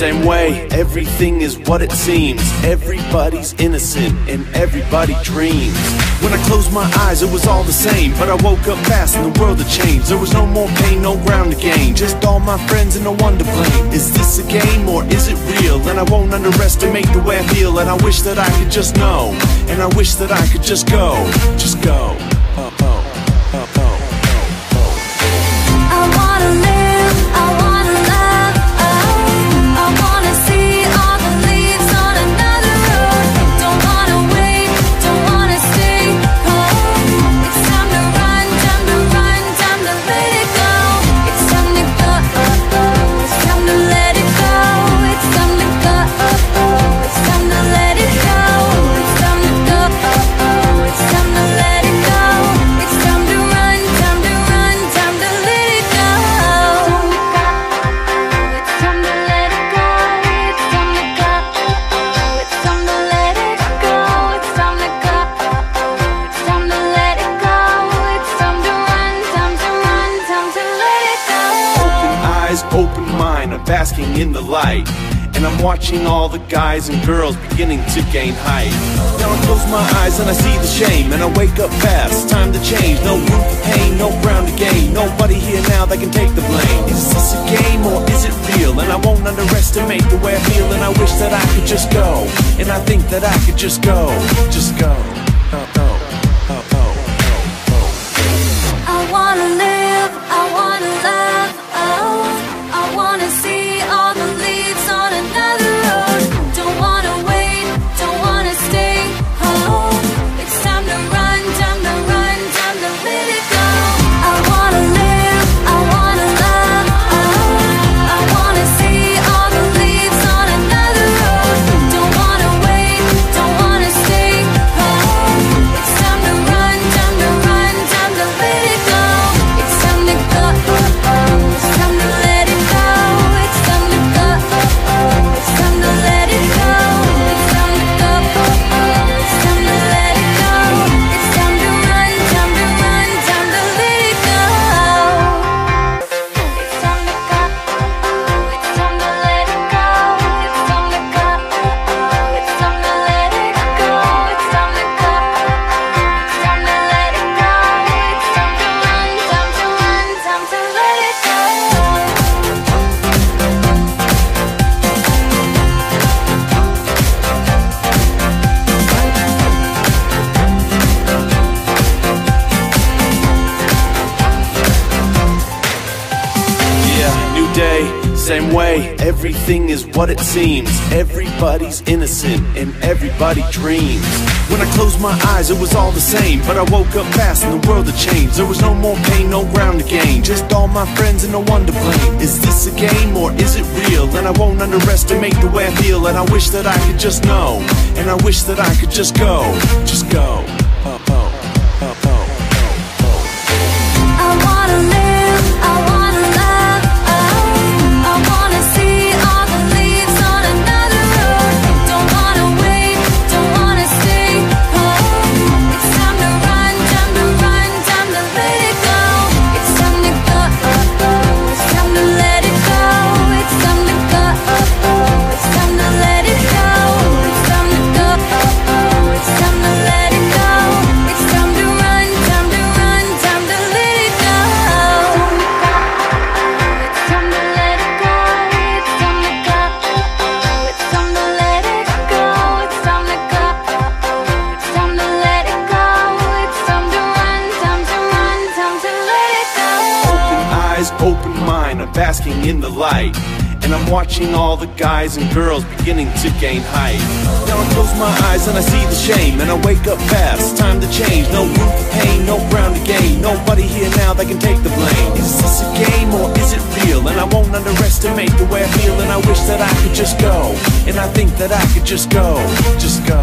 same way, everything is what it seems. Everybody's innocent and everybody dreams. When I closed my eyes, it was all the same. But I woke up fast and the world had changed. There was no more pain, no ground to gain. Just all my friends and no one to blame. Is this a game or is it real? And I won't underestimate the way I feel. And I wish that I could just know. And I wish that I could just go. Just go. Open mind, I'm basking in the light. And I'm watching all the guys and girls beginning to gain height. Now I close my eyes and I see the shame, and I wake up fast. Time to change, no room for pain, no ground to gain. Nobody here now that can take the blame. Is this a game or is it real? And I won't underestimate the way I feel, and I wish that I could just go. And I think that I could just go, just go. Oh, oh, new day, same way. Everything is what it seems. Everybody's innocent and everybody dreams. When I closed my eyes, it was all the same. But I woke up fast and the world had changed. There was no more pain, no ground to gain. Just all my friends and no one to blame. Is this a game or is it real? And I won't underestimate the way I feel. And I wish that I could just know. And I wish that I could just go. Just go. Open mind, I'm basking in the light. And I'm watching all the guys and girls beginning to gain height. Now I close my eyes and I see the shame, and I wake up fast. Time to change, no room for pain, no ground to gain. Nobody here now that can take the blame. Is this a game or is it real? And I won't underestimate the way I feel, and I wish that I could just go. And I think that I could just go, just go.